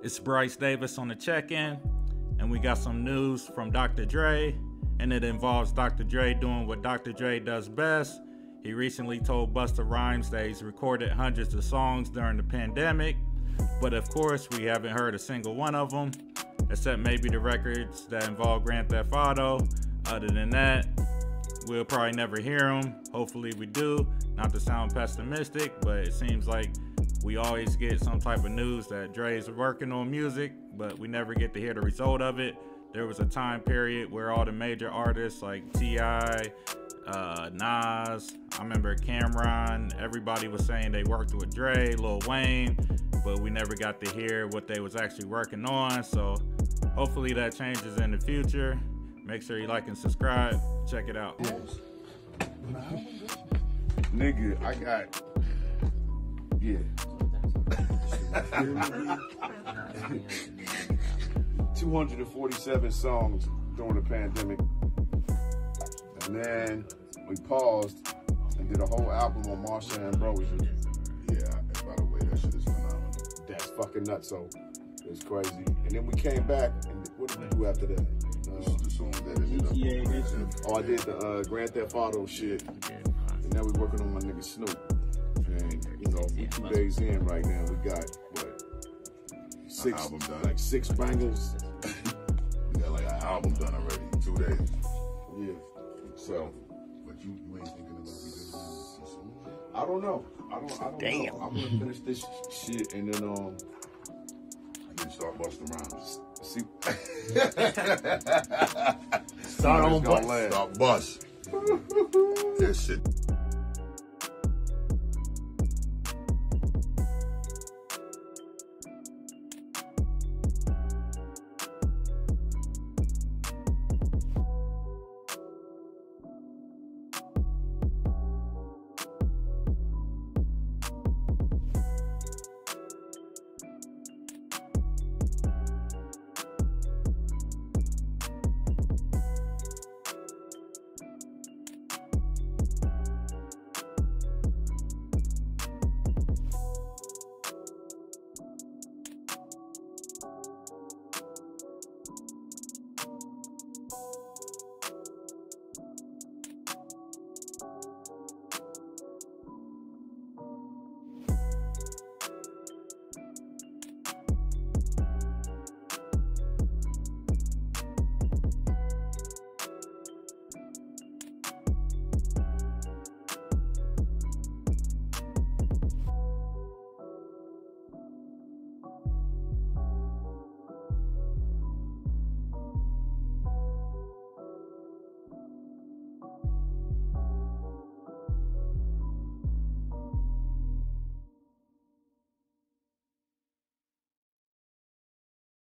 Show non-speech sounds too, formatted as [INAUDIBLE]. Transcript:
It's Brice Davis on the check in, and we got some news from Dr. Dre, and it involves Dr. Dre doing what Dr. Dre does best. He recently told Busta Rhymes that he's recorded hundreds of songs during the pandemic, but of course, we haven't heard a single one of them, except maybe the records that involve Grand Theft Auto. Other than that, we'll probably never hear them. Hopefully, we do. Not to sound pessimistic, but it seems like we always get some type of news that Dre's working on music, but we never get to hear the result of it. There was a time period where all the major artists like T.I., uh, Nas, I remember Cam'ron, everybody was saying they worked with Dre, Lil Wayne, but we never got to hear what they was actually working on. So hopefully that changes in the future. Make sure you like and subscribe. Check it out. Nigga, I got. Yeah. 247 songs during the pandemic. And then we paused and did a whole album on Marsha Ambrosius. Yeah, and by the way, that shit is phenomenal. That's fucking nuts. So it's crazy. And then we came back, and what did we do after that? Uh, the song that ended up. Oh, I did the uh, Grand Theft Auto shit. And now we're working on my nigga Snoop. And, you know, we two days in right now. We got, what, six, album done. like six bangles. [LAUGHS] We got like an album done already in two days. Yeah. So, But you, you ain't thinking about song? I don't know. I don't, I don't Damn. know. I'm gonna finish this shit and then, um, then start busting rhymes. [LAUGHS] see. [LAUGHS] Start on It's gonna bus. last. Start bust. that shit